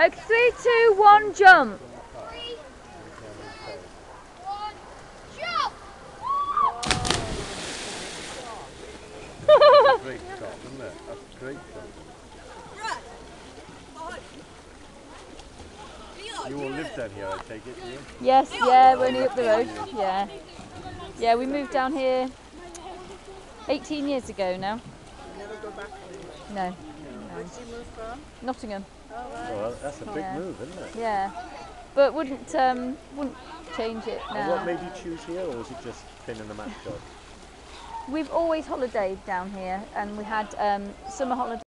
Okay, three, two, one, jump. A shot. You all live down here, I take it, you? Yes, yeah, we're only up the road. Yeah. Yeah, we moved down here 18 years ago now. Never go Where did you move from? Nottingham. Oh, that- that's a big Yeah. move, isn't it? Yeah. But wouldn't um wouldn't change it And what made you choose here, or was it just pin and the match job? We've always holidayed down here and we had um summer holidays